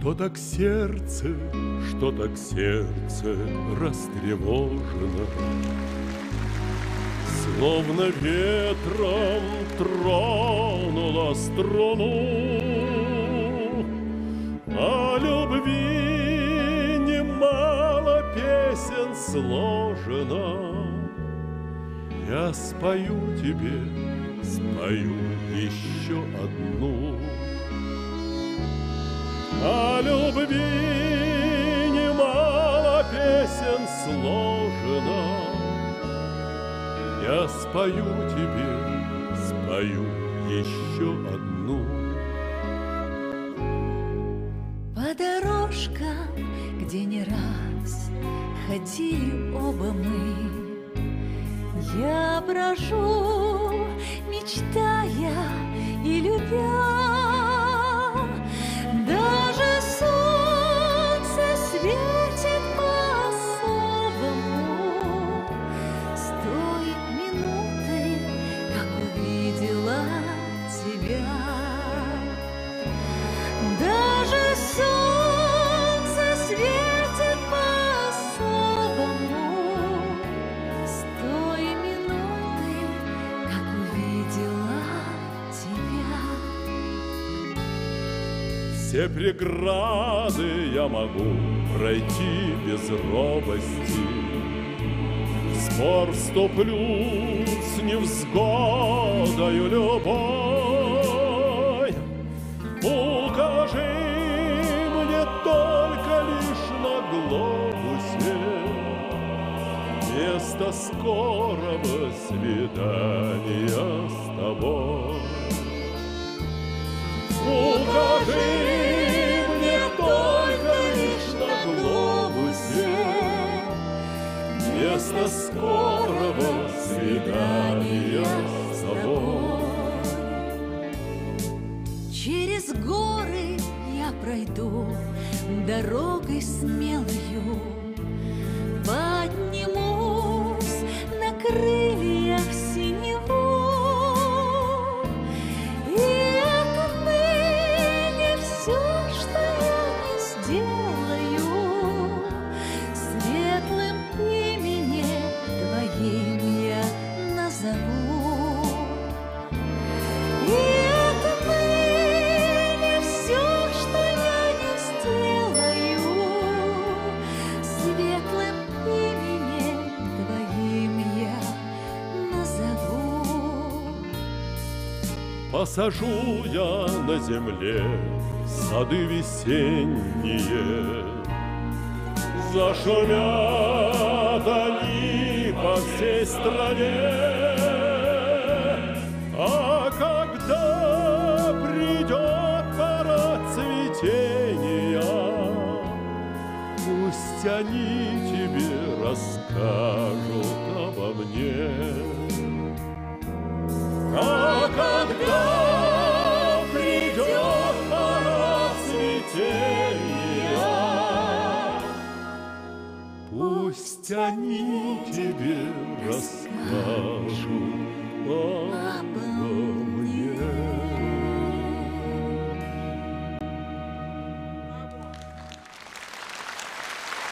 Что так сердце, что так сердце растревожено, Словно ветром тронула струну, О любви немало песен сложено. Я спою тебе, спою еще одну. О любви немало песен сложено. Я спою тебе, спою еще одну. По дорожкам, где не раз ходили оба мы, Я брожу, мечтая Все преграды я могу пройти без робости. В спор вступлю с невзгодою любой. Укажи мне только лишь на глобусе Место скорого свидания с тобой. Укажи пройду дорогой смелою, Посажу я на земле сады весенние, Зашумят они по всей стране. А когда придет пора цветения, Пусть они Пусть они тебе расскажут обо мне.